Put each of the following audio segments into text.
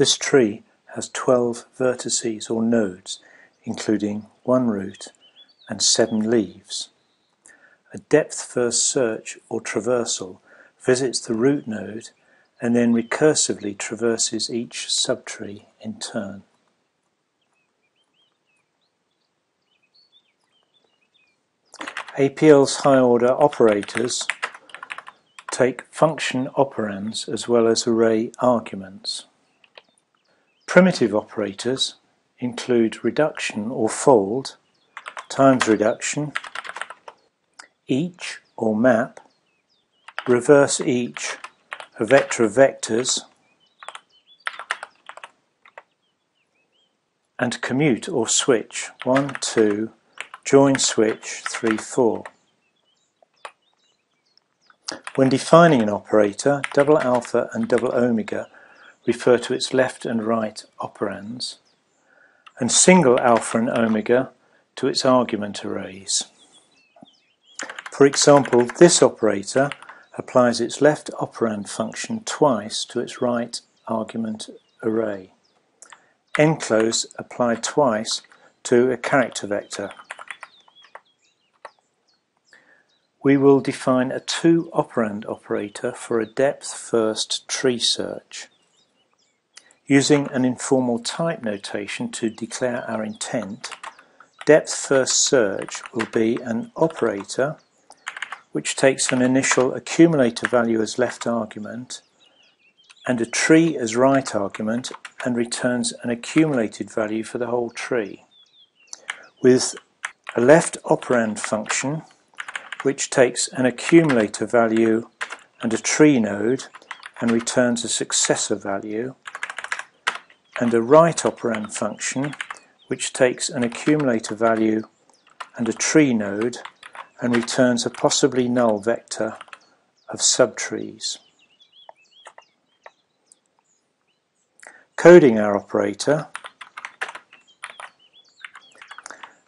This tree has 12 vertices or nodes, including one root and seven leaves. A depth-first search or traversal visits the root node and then recursively traverses each subtree in turn. APL's high-order operators take function operands as well as array arguments. Primitive operators include reduction or fold, times reduction, each or map, reverse each, a vector of vectors, and commute or switch, 1, 2, join switch, 3, 4. When defining an operator, double alpha and double omega refer to its left and right operands, and single alpha and omega to its argument arrays. For example, this operator applies its left operand function twice to its right argument array. Enclose applied twice to a character vector. We will define a two-operand operator for a depth-first tree search. Using an informal type notation to declare our intent, depth-first search will be an operator which takes an initial accumulator value as left argument and a tree as right argument and returns an accumulated value for the whole tree. With a left operand function which takes an accumulator value and a tree node and returns a successor value and a right operand function which takes an accumulator value and a tree node and returns a possibly null vector of subtrees. Coding our operator,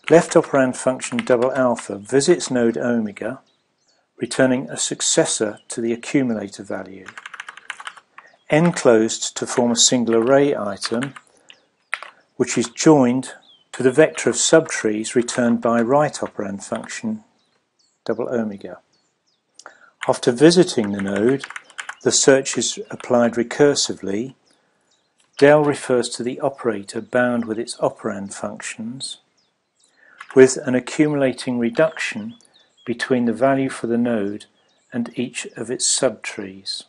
left operand function double alpha visits node omega, returning a successor to the accumulator value. Enclosed to form a single array item, which is joined to the vector of subtrees returned by right operand function double omega. After visiting the node, the search is applied recursively. Del refers to the operator bound with its operand functions, with an accumulating reduction between the value for the node and each of its subtrees.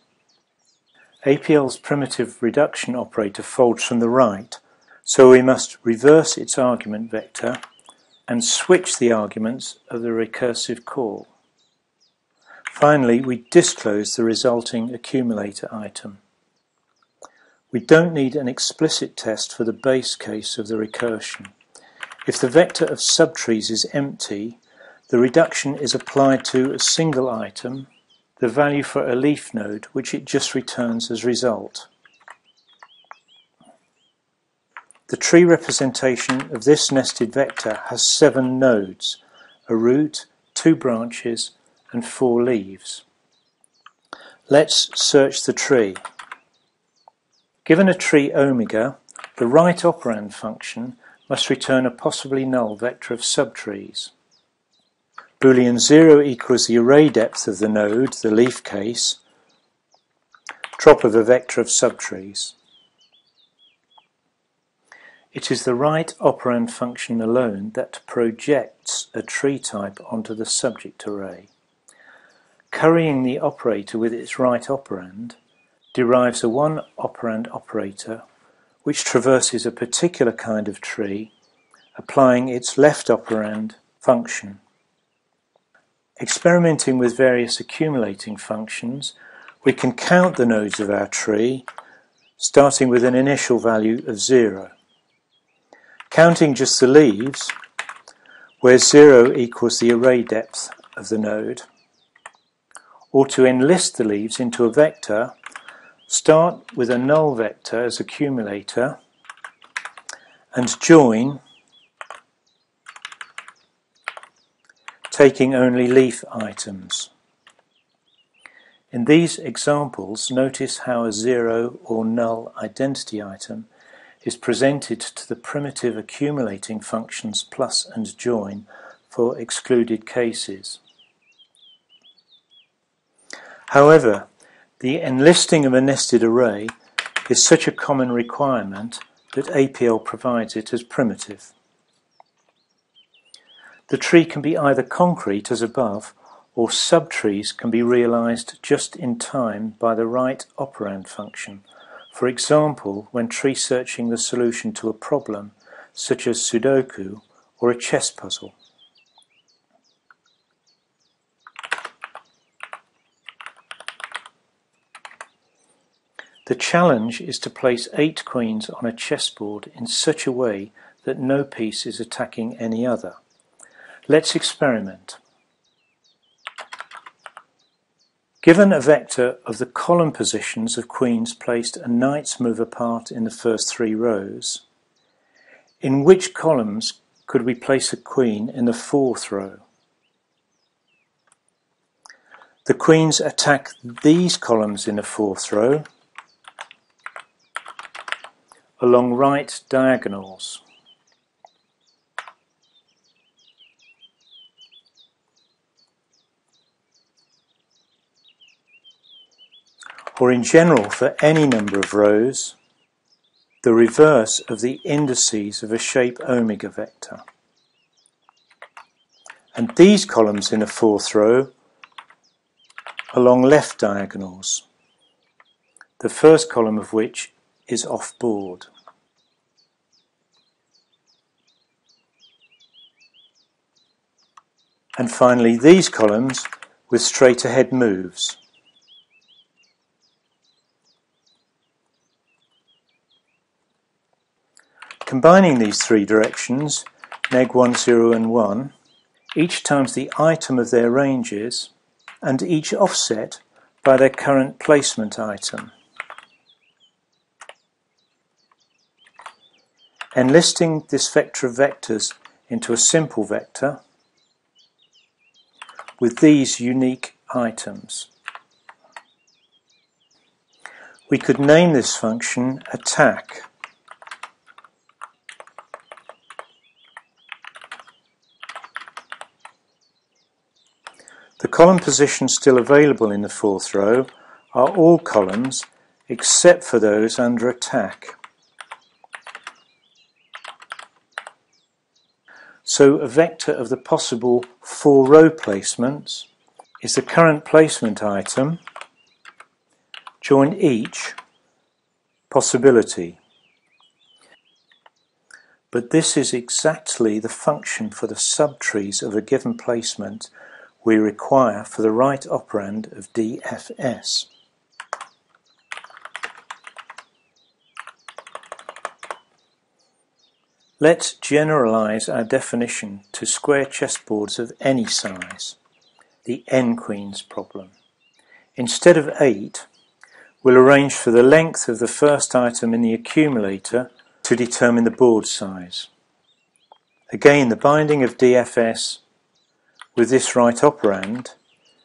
APL's primitive reduction operator folds from the right, so we must reverse its argument vector and switch the arguments of the recursive call. Finally, we disclose the resulting accumulator item. We don't need an explicit test for the base case of the recursion. If the vector of subtrees is empty, the reduction is applied to a single item, the value for a leaf node, which it just returns as result. The tree representation of this nested vector has seven nodes, a root, two branches, and four leaves. Let's search the tree. Given a tree omega, the right operand function must return a possibly null vector of subtrees. Boolean 0 equals the array depth of the node, the leaf case, drop of a vector of subtrees. It is the right operand function alone that projects a tree type onto the subject array. Currying the operator with its right operand derives a one operand operator which traverses a particular kind of tree applying its left operand function. Experimenting with various accumulating functions, we can count the nodes of our tree starting with an initial value of zero. Counting just the leaves, where 0 equals the array depth of the node, or to enlist the leaves into a vector, start with a null vector as accumulator and join taking only leaf items. In these examples, notice how a zero or null identity item is presented to the primitive accumulating functions plus and join for excluded cases. However, the enlisting of a nested array is such a common requirement that APL provides it as primitive. The tree can be either concrete as above or subtrees can be realized just in time by the right operand function. For example, when tree searching the solution to a problem, such as Sudoku or a chess puzzle. The challenge is to place eight queens on a chessboard in such a way that no piece is attacking any other. Let's experiment. Given a vector of the column positions of queens placed a knight's move apart in the first three rows, in which columns could we place a queen in the fourth row? The queens attack these columns in the fourth row along right diagonals. Or in general for any number of rows, the reverse of the indices of a shape omega vector. And these columns in a fourth row along left diagonals, the first column of which is off board. And finally, these columns with straight ahead moves. Combining these three directions, neg 1, 0 and 1, each times the item of their ranges, and each offset by their current placement item. Enlisting this vector of vectors into a simple vector with these unique items. We could name this function attack The column positions still available in the fourth row are all columns except for those under attack. So a vector of the possible four row placements is the current placement item join each possibility. But this is exactly the function for the subtrees of a given placement we require for the right operand of DFS. Let's generalize our definition to square chessboards of any size, the n-queens problem. Instead of 8, we'll arrange for the length of the first item in the accumulator to determine the board size. Again, the binding of DFS with this right operand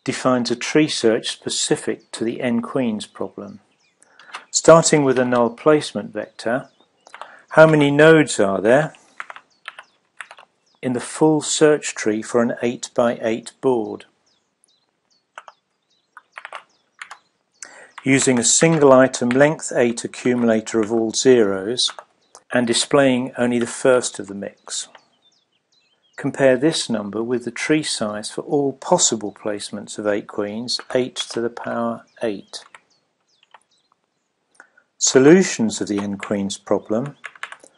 defines a tree search specific to the n-queens problem. Starting with a null placement vector, how many nodes are there in the full search tree for an 8 by 8 board? Using a single item length 8 accumulator of all zeros and displaying only the first of the mix. Compare this number with the tree size for all possible placements of 8 queens, 8 to the power 8. Solutions of the n queens problem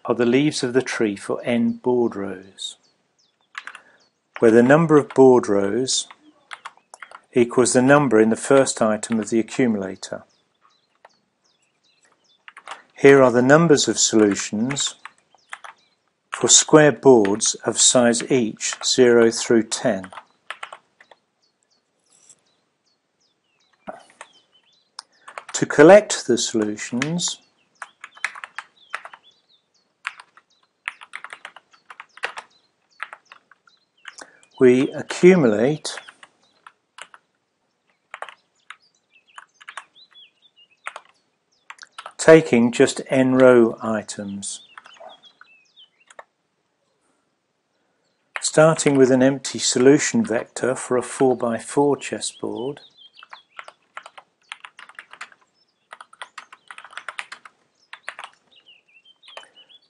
are the leaves of the tree for n board rows, where the number of board rows equals the number in the first item of the accumulator. Here are the numbers of solutions for square boards of size each zero through ten. To collect the solutions, we accumulate taking just n row items. Starting with an empty solution vector for a 4x4 chessboard,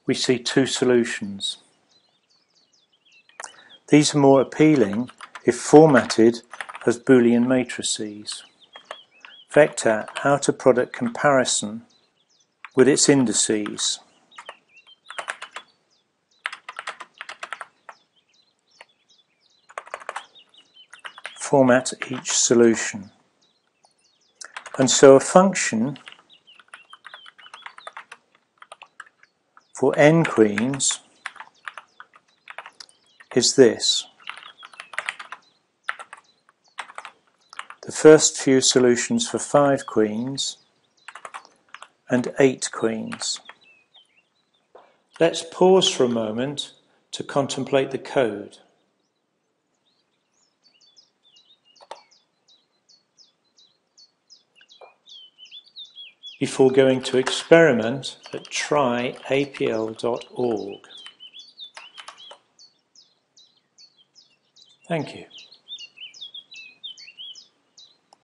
we see two solutions. These are more appealing if formatted as Boolean matrices. Vector outer product comparison with its indices. Format each solution. And so a function for n queens is this. The first few solutions for five queens and eight queens. Let's pause for a moment to contemplate the code. Before going to experiment at tryapl.org. Thank you.